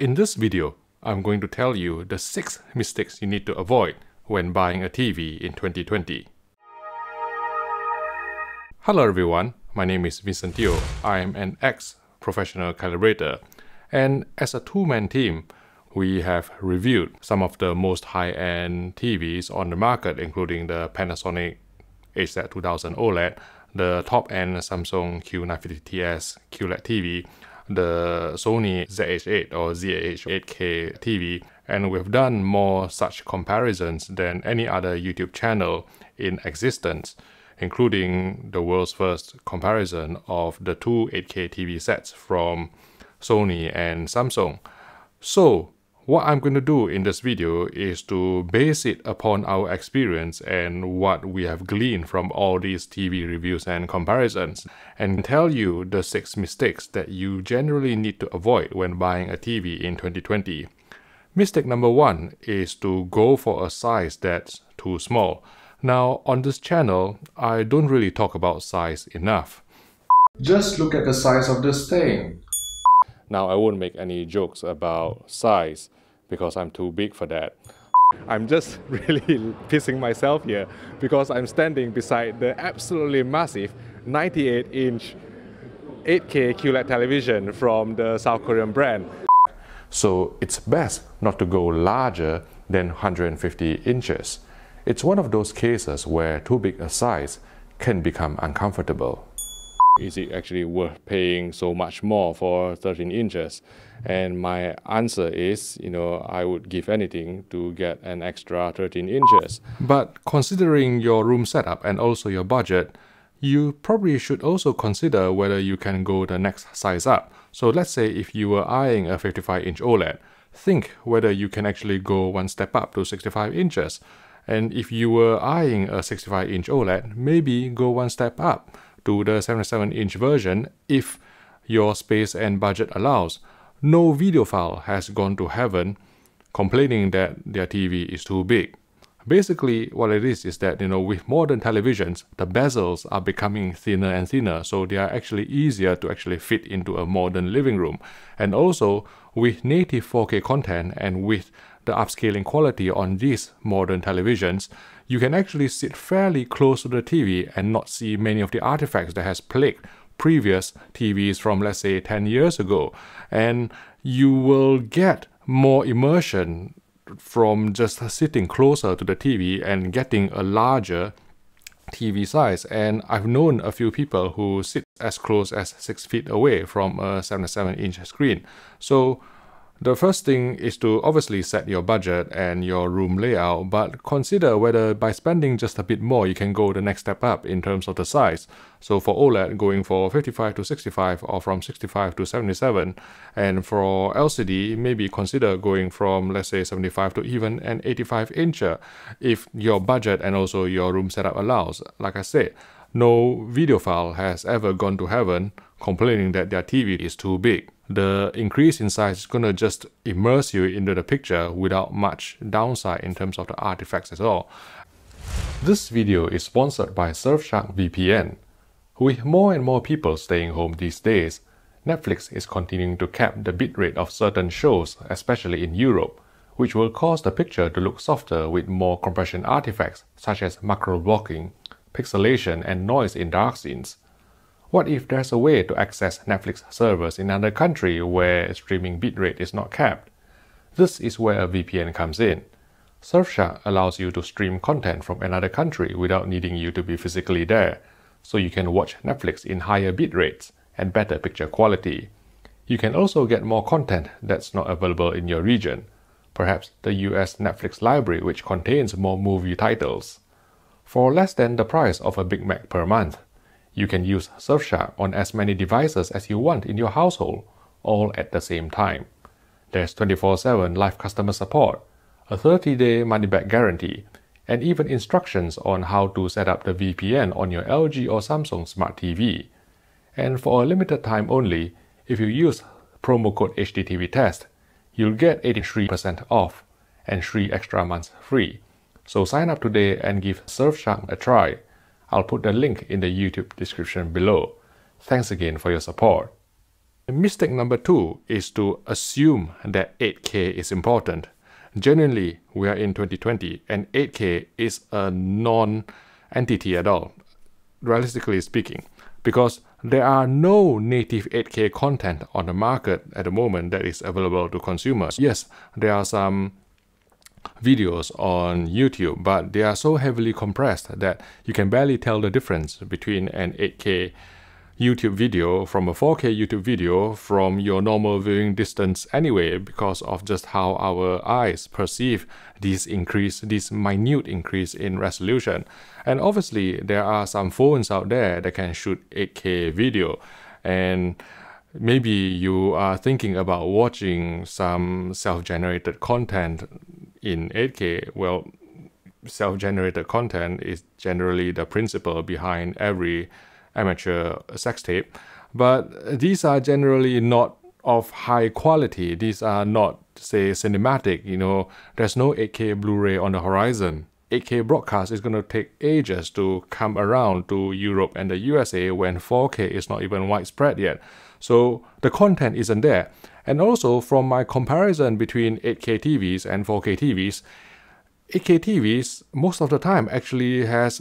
In this video, I'm going to tell you the 6 mistakes you need to avoid when buying a TV in 2020. Hello everyone, my name is Vincent Teoh. I am an ex-professional calibrator and as a two-man team, we have reviewed some of the most high-end TVs on the market including the Panasonic HZ2000 OLED, the top-end Samsung Q950TS QLED TV, the Sony ZH8 or ZH8K TV and we've done more such comparisons than any other YouTube channel in existence, including the world's first comparison of the two 8K TV sets from Sony and Samsung. So what I'm going to do in this video is to base it upon our experience and what we have gleaned from all these TV reviews and comparisons and tell you the 6 mistakes that you generally need to avoid when buying a TV in 2020. Mistake number 1 is to go for a size that's too small. Now on this channel, I don't really talk about size enough. Just look at the size of this thing. Now I won't make any jokes about size because I'm too big for that. I'm just really pissing myself here because I'm standing beside the absolutely massive 98 inch 8K QLED television from the South Korean brand. So it's best not to go larger than 150 inches. It's one of those cases where too big a size can become uncomfortable is it actually worth paying so much more for 13 inches? And my answer is, you know, I would give anything to get an extra 13 inches. But considering your room setup and also your budget, you probably should also consider whether you can go the next size up. So let's say if you were eyeing a 55 inch OLED, think whether you can actually go one step up to 65 inches. And if you were eyeing a 65 inch OLED, maybe go one step up to the 77 inch version if your space and budget allows. No videophile has gone to heaven complaining that their TV is too big. Basically, what it is is that you know with modern televisions, the bezels are becoming thinner and thinner, so they are actually easier to actually fit into a modern living room. And also, with native 4K content and with the upscaling quality on these modern televisions, you can actually sit fairly close to the TV and not see many of the artifacts that has plagued previous TVs from let's say 10 years ago. And you will get more immersion from just sitting closer to the TV and getting a larger TV size. And I've known a few people who sit as close as 6 feet away from a 77 inch screen. So the first thing is to obviously set your budget and your room layout, but consider whether by spending just a bit more you can go the next step up in terms of the size. So for OLED, going for 55 to 65 or from 65 to 77, and for LCD, maybe consider going from let's say 75 to even an 85 incher if your budget and also your room setup allows. Like I said, no videophile has ever gone to heaven complaining that their TV is too big the increase in size is going to just immerse you into the picture without much downside in terms of the artifacts at all. This video is sponsored by Surfshark VPN. With more and more people staying home these days, Netflix is continuing to cap the bitrate of certain shows, especially in Europe, which will cause the picture to look softer with more compression artifacts such as macro blocking, pixelation, and noise in dark scenes. What if there's a way to access Netflix servers in another country where streaming bitrate is not capped? This is where a VPN comes in. Surfshark allows you to stream content from another country without needing you to be physically there, so you can watch Netflix in higher bit rates and better picture quality. You can also get more content that's not available in your region, perhaps the US Netflix library which contains more movie titles. For less than the price of a Big Mac per month, you can use Surfshark on as many devices as you want in your household, all at the same time. There's 24-7 live customer support, a 30-day money-back guarantee, and even instructions on how to set up the VPN on your LG or Samsung Smart TV. And for a limited time only, if you use promo code HDTVTest, you'll get 83% off and 3 extra months free. So sign up today and give Surfshark a try. I'll put the link in the YouTube description below. Thanks again for your support. Mistake number two is to assume that 8K is important. Genuinely, we are in 2020 and 8K is a non entity at all, realistically speaking, because there are no native 8K content on the market at the moment that is available to consumers. Yes, there are some videos on YouTube, but they are so heavily compressed that you can barely tell the difference between an 8K YouTube video from a 4K YouTube video from your normal viewing distance anyway because of just how our eyes perceive this increase, this minute increase in resolution. And obviously there are some phones out there that can shoot 8K video and maybe you are thinking about watching some self-generated content in 8K. Well, self-generated content is generally the principle behind every amateur sex tape. But these are generally not of high quality. These are not, say, cinematic. You know, there's no 8K Blu-ray on the horizon. 8K broadcast is going to take ages to come around to Europe and the USA when 4K is not even widespread yet. So the content isn't there. And also from my comparison between 8K TVs and 4K TVs, 8K TVs most of the time actually has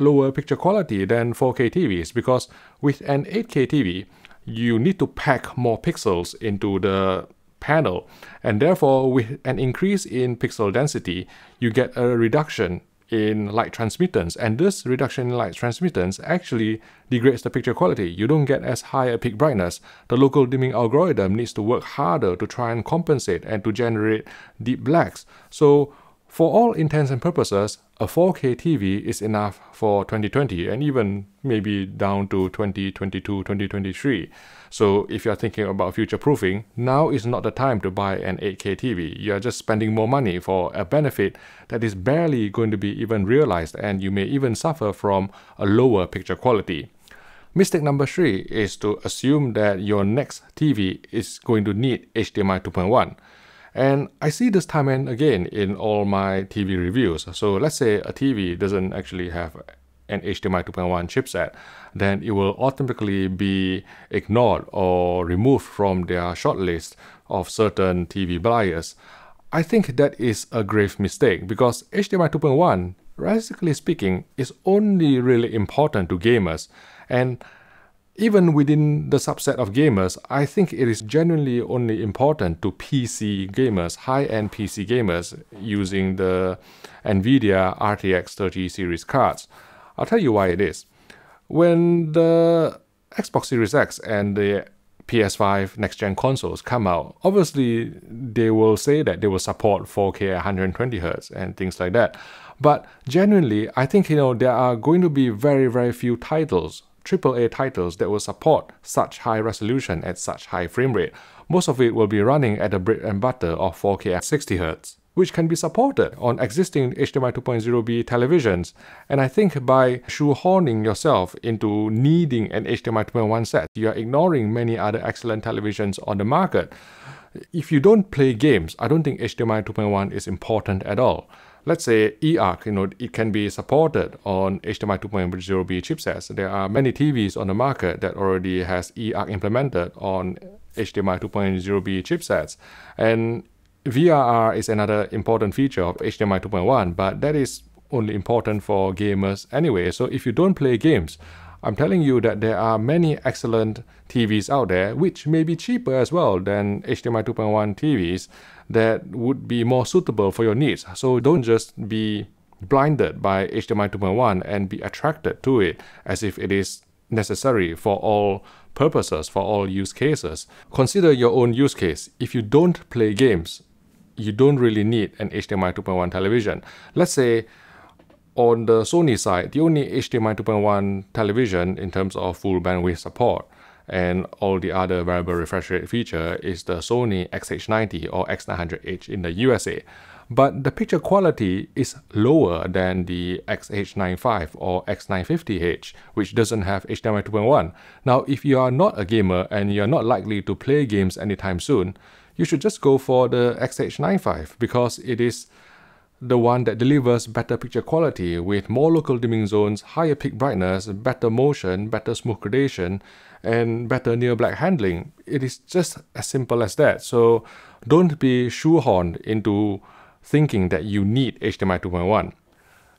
lower picture quality than 4K TVs because with an 8K TV, you need to pack more pixels into the panel. And therefore with an increase in pixel density, you get a reduction in light transmittance and this reduction in light transmittance actually degrades the picture quality. You don't get as high a peak brightness. The local dimming algorithm needs to work harder to try and compensate and to generate deep blacks. So for all intents and purposes, a 4K TV is enough for 2020 and even maybe down to 2022, 2023. So if you're thinking about future proofing, now is not the time to buy an 8K TV. You are just spending more money for a benefit that is barely going to be even realized and you may even suffer from a lower picture quality. Mistake number three is to assume that your next TV is going to need HDMI 2.1. And I see this time and again in all my TV reviews. So let's say a TV doesn't actually have an HDMI 2.1 chipset, then it will automatically be ignored or removed from their shortlist of certain TV buyers. I think that is a grave mistake because HDMI 2.1, realistically speaking, is only really important to gamers. And even within the subset of gamers, I think it is genuinely only important to PC gamers, high-end PC gamers using the NVIDIA RTX 30 series cards. I'll tell you why it is. When the Xbox Series X and the PS5 next gen consoles come out, obviously they will say that they will support 4K 120Hz and things like that. But genuinely, I think you know there are going to be very very few titles AAA titles that will support such high resolution at such high frame rate. Most of it will be running at the bread and butter of 4K at 60Hz, which can be supported on existing HDMI 2.0b televisions. And I think by shoehorning yourself into needing an HDMI 2.1 set, you are ignoring many other excellent televisions on the market. If you don't play games, I don't think HDMI 2.1 is important at all let's say eARC, you know, it can be supported on HDMI 2.0b chipsets. There are many TVs on the market that already has eARC implemented on HDMI 2.0b chipsets. And VRR is another important feature of HDMI 2.1, but that is only important for gamers anyway. So if you don't play games, I'm telling you that there are many excellent TVs out there, which may be cheaper as well than HDMI 2.1 TVs that would be more suitable for your needs. So don't just be blinded by HDMI 2.1 and be attracted to it as if it is necessary for all purposes, for all use cases. Consider your own use case. If you don't play games, you don't really need an HDMI 2.1 television. Let's say on the Sony side, the only HDMI 2.1 television in terms of full bandwidth support and all the other variable refresh rate feature is the Sony XH90 or X900H in the USA. But the picture quality is lower than the XH95 or X950H, which doesn't have HDMI 2.1. Now, if you are not a gamer and you're not likely to play games anytime soon, you should just go for the XH95 because it is the one that delivers better picture quality with more local dimming zones, higher peak brightness, better motion, better smooth gradation, and better near black handling. It is just as simple as that. So don't be shoehorned into thinking that you need HDMI 2.1.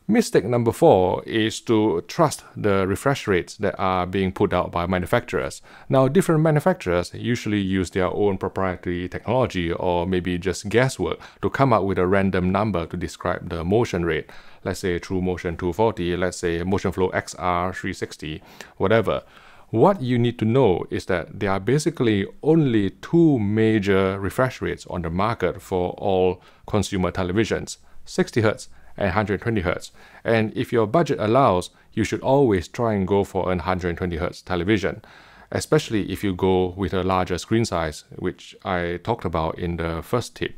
Mistake number four is to trust the refresh rates that are being put out by manufacturers. Now, different manufacturers usually use their own proprietary technology or maybe just guesswork to come up with a random number to describe the motion rate. Let's say TruMotion 240, let's say Motionflow XR 360, whatever. What you need to know is that there are basically only two major refresh rates on the market for all consumer televisions 60 Hz and 120 Hz. And if your budget allows, you should always try and go for an 120 Hz television, especially if you go with a larger screen size, which I talked about in the first tip.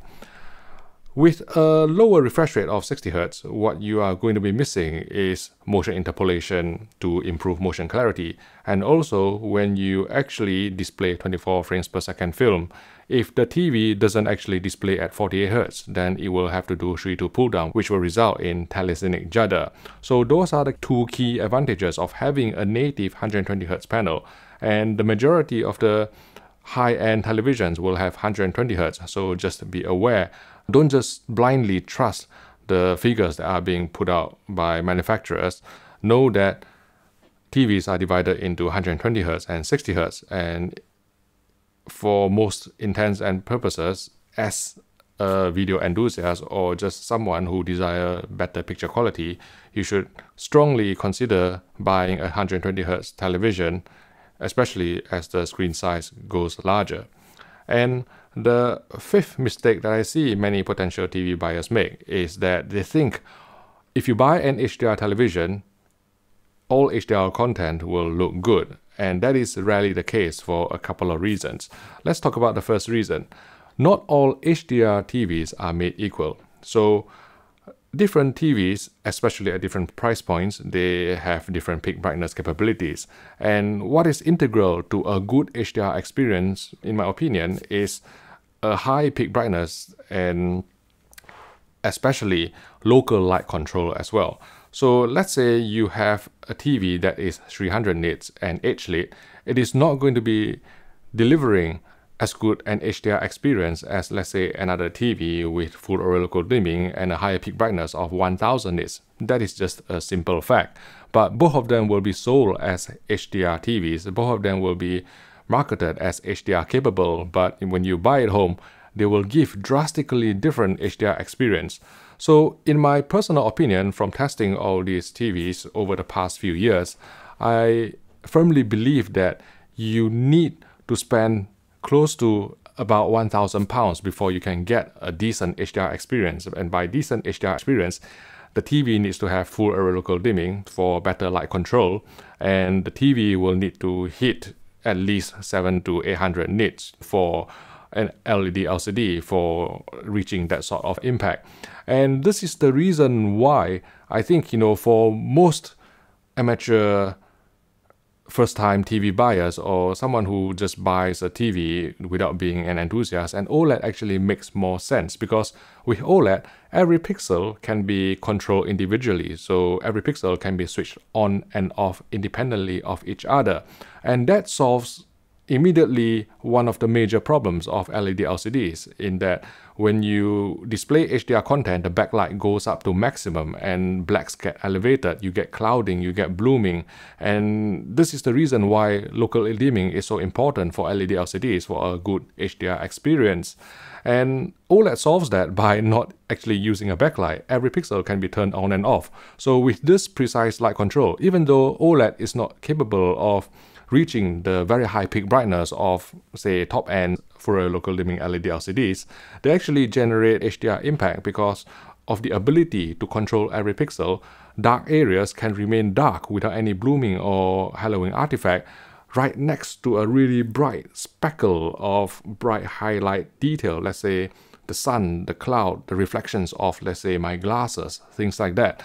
With a lower refresh rate of 60 Hz, what you are going to be missing is motion interpolation to improve motion clarity. And also, when you actually display 24 frames per second film, if the TV doesn't actually display at 48 Hz, then it will have to do 3-2 pull down, which will result in telecine judder. So those are the two key advantages of having a native 120 Hz panel. And the majority of the high-end televisions will have 120 Hz, so just be aware don't just blindly trust the figures that are being put out by manufacturers. Know that TVs are divided into 120 Hz and 60 Hz, and for most intents and purposes, as a video enthusiast or just someone who desire better picture quality, you should strongly consider buying a 120 Hz television, especially as the screen size goes larger. And the fifth mistake that I see many potential TV buyers make is that they think if you buy an HDR television, all HDR content will look good. And that is rarely the case for a couple of reasons. Let's talk about the first reason. Not all HDR TVs are made equal. So different TVs, especially at different price points, they have different peak brightness capabilities. And what is integral to a good HDR experience, in my opinion, is a high peak brightness and especially local light control as well. So let's say you have a TV that is 300 nits and edge-lit, it is not going to be delivering as good an HDR experience as let's say another TV with full local dimming and a higher peak brightness of 1000 nits. That is just a simple fact. But both of them will be sold as HDR TVs. Both of them will be marketed as HDR capable, but when you buy it home, they will give drastically different HDR experience. So in my personal opinion, from testing all these TVs over the past few years, I firmly believe that you need to spend close to about 1000 pounds before you can get a decent HDR experience. And by decent HDR experience, the TV needs to have full array local dimming for better light control, and the TV will need to hit at least 7 to 800 nits for an LED LCD for reaching that sort of impact. And this is the reason why I think, you know, for most amateur first time TV buyers or someone who just buys a TV without being an enthusiast, and OLED actually makes more sense because with OLED, every pixel can be controlled individually. So every pixel can be switched on and off independently of each other. And that solves immediately one of the major problems of LED LCDs in that when you display HDR content, the backlight goes up to maximum and blacks get elevated, you get clouding, you get blooming. And this is the reason why local dimming is so important for LED LCDs for a good HDR experience. And OLED solves that by not actually using a backlight. Every pixel can be turned on and off. So with this precise light control, even though OLED is not capable of reaching the very high peak brightness of, say, top-end Full local dimming LED LCDs, they actually generate HDR impact because of the ability to control every pixel. Dark areas can remain dark without any blooming or haloing artifact right next to a really bright speckle of bright highlight detail, let's say the sun, the cloud, the reflections of, let's say, my glasses, things like that.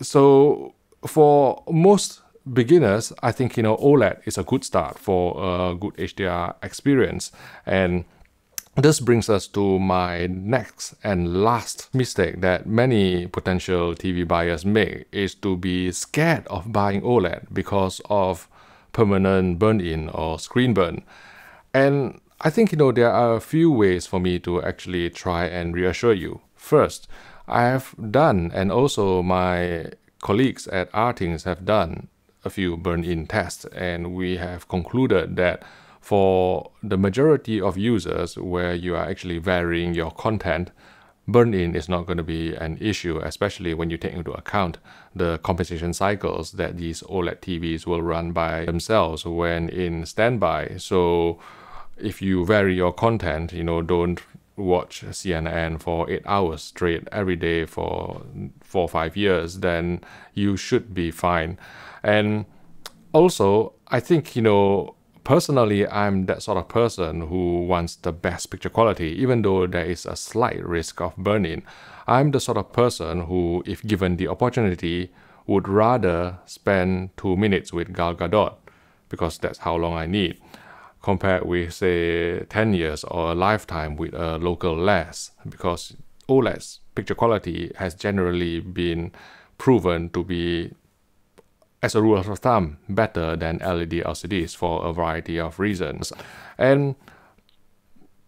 So for most beginners, I think you know OLED is a good start for a good HDR experience. And this brings us to my next and last mistake that many potential TV buyers make is to be scared of buying OLED because of permanent burn-in or screen burn. And I think you know there are a few ways for me to actually try and reassure you. First, I have done and also my colleagues at RTINGS have done a few burn-in tests and we have concluded that for the majority of users where you are actually varying your content, burn-in is not going to be an issue, especially when you take into account the compensation cycles that these OLED TVs will run by themselves when in standby. So if you vary your content, you know, don't watch CNN for eight hours straight every day for four or five years, then you should be fine. And also, I think, you know, personally, I'm that sort of person who wants the best picture quality, even though there is a slight risk of burn-in. I'm the sort of person who, if given the opportunity, would rather spend two minutes with Gal Gadot because that's how long I need, compared with say 10 years or a lifetime with a local lens because OLED's picture quality has generally been proven to be as a rule of thumb, better than LED LCDs for a variety of reasons. And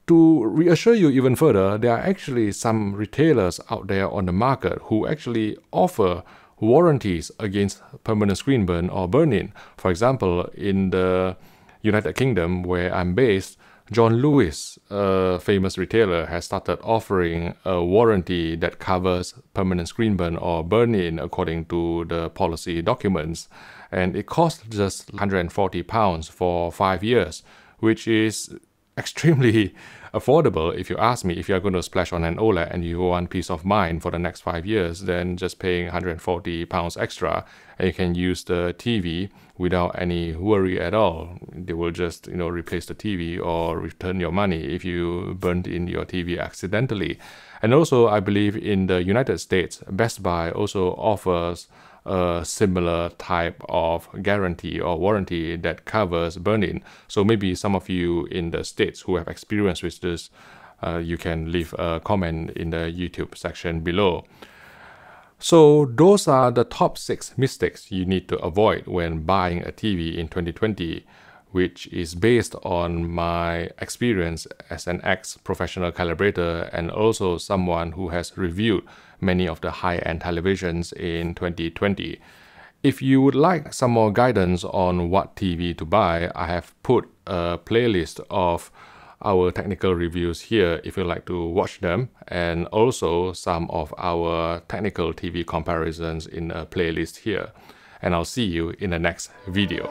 to reassure you even further, there are actually some retailers out there on the market who actually offer warranties against permanent screen burn or burn-in. For example, in the United Kingdom, where I'm based, John Lewis, a famous retailer, has started offering a warranty that covers permanent screen burn or burn-in according to the policy documents. And it costs just 140 pounds for five years, which is extremely affordable. If you ask me if you're going to splash on an OLED and you want peace of mind for the next five years then just paying 140 pounds extra and you can use the TV without any worry at all. They will just you know replace the TV or return your money if you burned in your TV accidentally. And also I believe in the United States Best Buy also offers a similar type of guarantee or warranty that covers burn-in. So maybe some of you in the States who have experience with this, uh, you can leave a comment in the YouTube section below. So those are the top six mistakes you need to avoid when buying a TV in 2020 which is based on my experience as an ex-professional calibrator and also someone who has reviewed many of the high-end televisions in 2020. If you would like some more guidance on what TV to buy, I have put a playlist of our technical reviews here if you'd like to watch them and also some of our technical TV comparisons in a playlist here. And I'll see you in the next video.